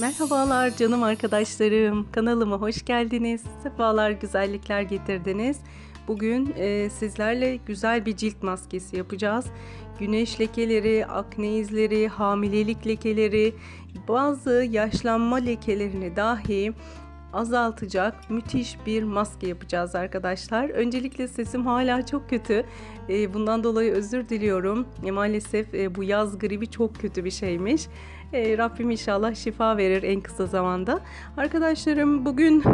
Merhabalar canım arkadaşlarım. Kanalıma hoş geldiniz. Sefalar, güzellikler getirdiniz. Bugün e, sizlerle güzel bir cilt maskesi yapacağız. Güneş lekeleri, akne izleri, hamilelik lekeleri, bazı yaşlanma lekelerini dahi azaltacak müthiş bir maske yapacağız arkadaşlar. Öncelikle sesim hala çok kötü. E, bundan dolayı özür diliyorum. E, maalesef e, bu yaz gribi çok kötü bir şeymiş. Rabbim inşallah şifa verir en kısa zamanda. Arkadaşlarım bugün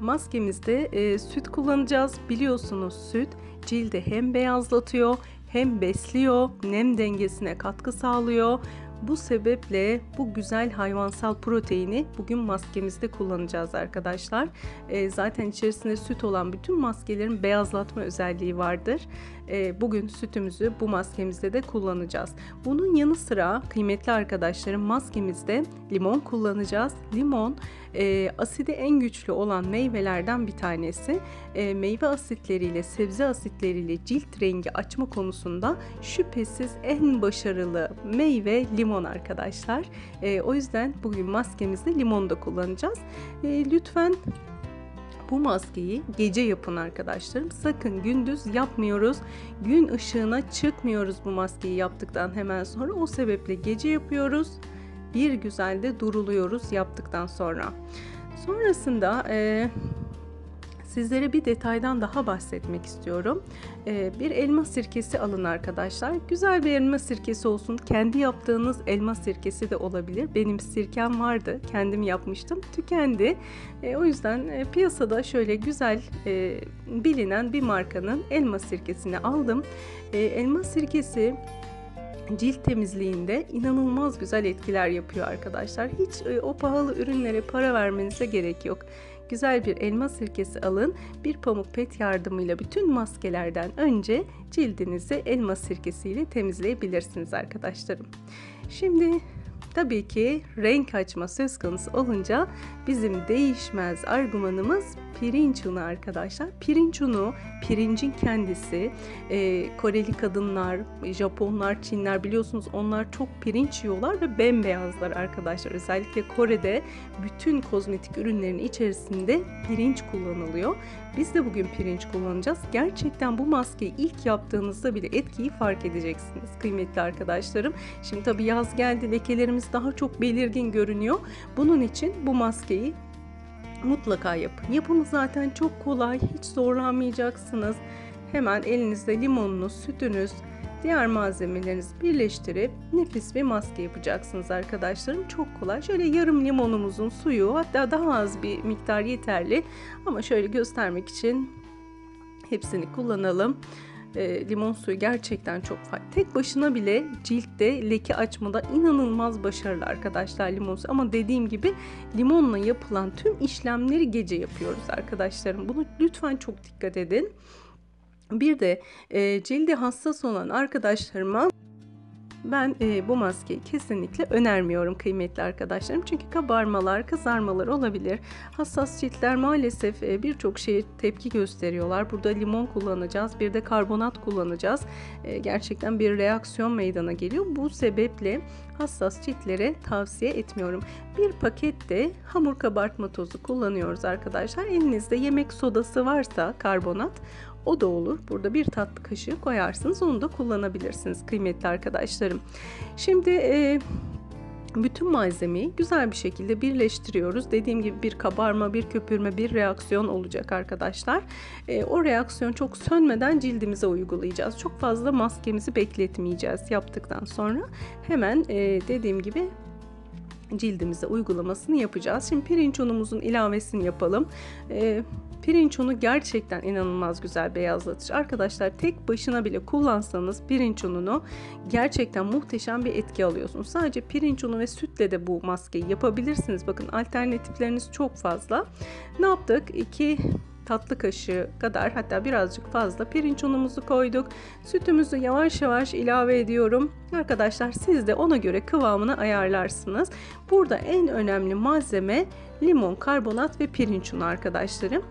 maskemizde süt kullanacağız. Biliyorsunuz süt cildi hem beyazlatıyor hem besliyor, nem dengesine katkı sağlıyor bu sebeple bu güzel hayvansal proteini bugün maskemizde kullanacağız arkadaşlar. E, zaten içerisinde süt olan bütün maskelerin beyazlatma özelliği vardır. E, bugün sütümüzü bu maskemizde de kullanacağız. Bunun yanı sıra kıymetli arkadaşlarım maskemizde limon kullanacağız. Limon e, asidi en güçlü olan meyvelerden bir tanesi. E, meyve asitleriyle sebze asitleriyle cilt rengi açma konusunda şüphesiz en başarılı meyve limon arkadaşlar. E, o yüzden bugün maskemizde limon da kullanacağız. E, lütfen bu maskeyi gece yapın arkadaşlarım. Sakın gündüz yapmıyoruz. Gün ışığına çıkmıyoruz bu maskeyi yaptıktan hemen sonra. O sebeple gece yapıyoruz bir güzel de duruluyoruz yaptıktan sonra. Sonrasında e, sizlere bir detaydan daha bahsetmek istiyorum. E, bir elma sirkesi alın arkadaşlar. Güzel bir elma sirkesi olsun. Kendi yaptığınız elma sirkesi de olabilir. Benim sirkem vardı. Kendim yapmıştım. Tükendi. E, o yüzden e, piyasada şöyle güzel e, bilinen bir markanın elma sirkesini aldım. E, elma sirkesi cilt temizliğinde inanılmaz güzel etkiler yapıyor arkadaşlar. Hiç e, o pahalı ürünlere para vermenize gerek yok. Güzel bir elma sirkesi alın. Bir pamuk pet yardımıyla bütün maskelerden önce cildinizi elma sirkesiyle temizleyebilirsiniz arkadaşlarım. Şimdi tabii ki renk açma söz konusu olunca bizim değişmez argümanımız pirinç unu arkadaşlar. Pirinç unu, pirincin kendisi. E, Koreli kadınlar, Japonlar, Çinler biliyorsunuz onlar çok pirinç yiyorlar ve bembeyazlar arkadaşlar. Özellikle Kore'de bütün kozmetik ürünlerin içerisinde pirinç kullanılıyor. Biz de bugün pirinç kullanacağız. Gerçekten bu maskeyi ilk yaptığınızda bile etkiyi fark edeceksiniz kıymetli arkadaşlarım. Şimdi tabii yaz geldi lekelerimiz daha çok belirgin görünüyor. Bunun için bu maskeyi mutlaka yapın. Yapımı zaten çok kolay, hiç zorlanmayacaksınız. Hemen elinizde limonunuz, sütünüz, diğer malzemelerinizi birleştirip nefis bir maske yapacaksınız arkadaşlarım. Çok kolay. Şöyle yarım limonumuzun suyu hatta daha az bir miktar yeterli. Ama şöyle göstermek için hepsini kullanalım e, limon suyu gerçekten çok faydalı. Tek başına bile ciltte leke açmada inanılmaz başarılı arkadaşlar limon suyu. Ama dediğim gibi limonla yapılan tüm işlemleri gece yapıyoruz arkadaşlarım. Bunu lütfen çok dikkat edin. Bir de e, cildi hassas olan arkadaşlarıma ben e, bu maskeyi kesinlikle önermiyorum kıymetli arkadaşlarım. Çünkü kabarmalar, kızarmalar olabilir. Hassas ciltler maalesef e, birçok şeye tepki gösteriyorlar. Burada limon kullanacağız, bir de karbonat kullanacağız. E, gerçekten bir reaksiyon meydana geliyor. Bu sebeple hassas ciltlere tavsiye etmiyorum. Bir pakette hamur kabartma tozu kullanıyoruz arkadaşlar. Elinizde yemek sodası varsa karbonat o da olur. Burada bir tatlı kaşığı koyarsınız. Onu da kullanabilirsiniz kıymetli arkadaşlarım. Şimdi e, bütün malzemeyi güzel bir şekilde birleştiriyoruz. Dediğim gibi bir kabarma, bir köpürme, bir reaksiyon olacak arkadaşlar. E, o reaksiyon çok sönmeden cildimize uygulayacağız. Çok fazla maskemizi bekletmeyeceğiz yaptıktan sonra. Hemen e, dediğim gibi cildimize uygulamasını yapacağız. Şimdi pirinç unumuzun ilavesini yapalım. E, Pirinç unu gerçekten inanılmaz güzel beyazlatır. Arkadaşlar tek başına bile kullansanız pirinç ununu gerçekten muhteşem bir etki alıyorsunuz. Sadece pirinç unu ve sütle de bu maskeyi yapabilirsiniz. Bakın alternatifleriniz çok fazla. Ne yaptık? 2 tatlı kaşığı kadar hatta birazcık fazla pirinç unumuzu koyduk. Sütümüzü yavaş yavaş ilave ediyorum. Arkadaşlar siz de ona göre kıvamını ayarlarsınız. Burada en önemli malzeme limon, karbonat ve pirinç unu arkadaşlarım.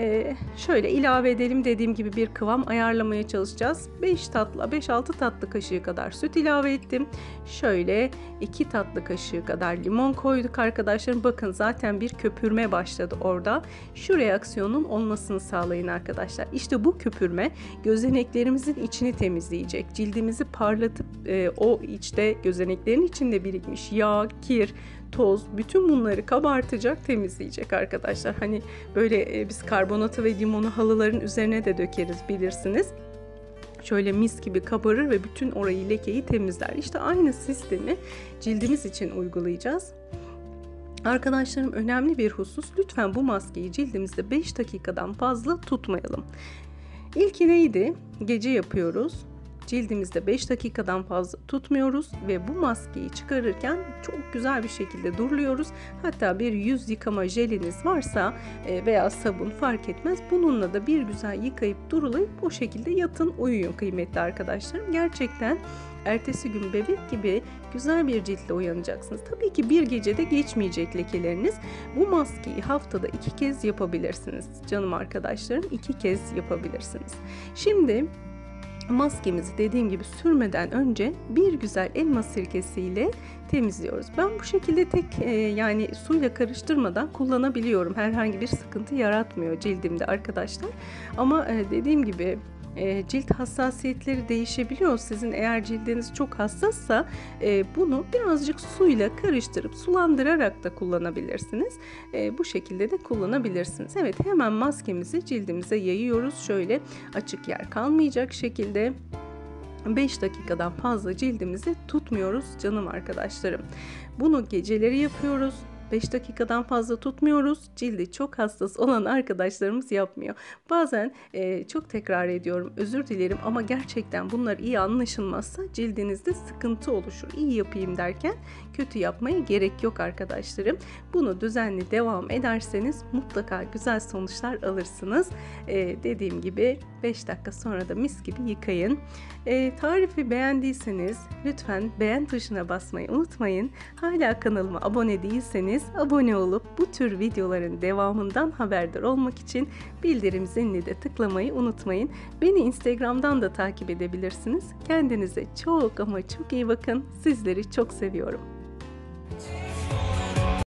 Ee, şöyle ilave edelim dediğim gibi bir kıvam ayarlamaya çalışacağız. 5 tatlı 5-6 tatlı kaşığı kadar süt ilave ettim. Şöyle 2 tatlı kaşığı kadar limon koyduk arkadaşlarım. Bakın zaten bir köpürme başladı orada. Şu reaksiyonun olmasını sağlayın arkadaşlar. İşte bu köpürme gözeneklerimizin içini temizleyecek. Cildimizi parlatıp e, o içte gözeneklerin içinde birikmiş yağ, kir, toz bütün bunları kabartacak, temizleyecek arkadaşlar. Hani böyle e, biz karbonatı ve limonu halıların üzerine de dökeriz bilirsiniz. Şöyle mis gibi kabarır ve bütün orayı lekeyi temizler. İşte aynı sistemi cildimiz için uygulayacağız. Arkadaşlarım önemli bir husus lütfen bu maskeyi cildimizde 5 dakikadan fazla tutmayalım. İlki neydi? Gece yapıyoruz cildimizde 5 dakikadan fazla tutmuyoruz ve bu maskeyi çıkarırken çok güzel bir şekilde duruluyoruz. Hatta bir yüz yıkama jeliniz varsa e, veya sabun fark etmez. Bununla da bir güzel yıkayıp durulayıp o şekilde yatın uyuyun kıymetli arkadaşlarım. Gerçekten ertesi gün bebek gibi güzel bir ciltle uyanacaksınız. Tabii ki bir gecede geçmeyecek lekeleriniz. Bu maskeyi haftada iki kez yapabilirsiniz. Canım arkadaşlarım iki kez yapabilirsiniz. Şimdi maskemizi dediğim gibi sürmeden önce bir güzel elma sirkesiyle temizliyoruz. Ben bu şekilde tek e, yani suyla karıştırmadan kullanabiliyorum. Herhangi bir sıkıntı yaratmıyor cildimde arkadaşlar. Ama e, dediğim gibi e, cilt hassasiyetleri değişebiliyor. Sizin eğer cildiniz çok hassassa e, bunu birazcık suyla karıştırıp sulandırarak da kullanabilirsiniz. E, bu şekilde de kullanabilirsiniz. Evet hemen maskemizi cildimize yayıyoruz. Şöyle açık yer kalmayacak şekilde 5 dakikadan fazla cildimizi tutmuyoruz canım arkadaşlarım. Bunu geceleri yapıyoruz. 5 dakikadan fazla tutmuyoruz. Cildi çok hassas olan arkadaşlarımız yapmıyor. Bazen e, çok tekrar ediyorum özür dilerim ama gerçekten bunlar iyi anlaşılmazsa cildinizde sıkıntı oluşur. İyi yapayım derken kötü yapmaya gerek yok arkadaşlarım. Bunu düzenli devam ederseniz mutlaka güzel sonuçlar alırsınız. E, dediğim gibi 5 dakika sonra da mis gibi yıkayın. E, tarifi beğendiyseniz lütfen beğen tuşuna basmayı unutmayın. Hala kanalıma abone değilseniz abone olup bu tür videoların devamından haberdar olmak için bildirim zilini de tıklamayı unutmayın. Beni Instagram'dan da takip edebilirsiniz. Kendinize çok ama çok iyi bakın. Sizleri çok seviyorum. Thank.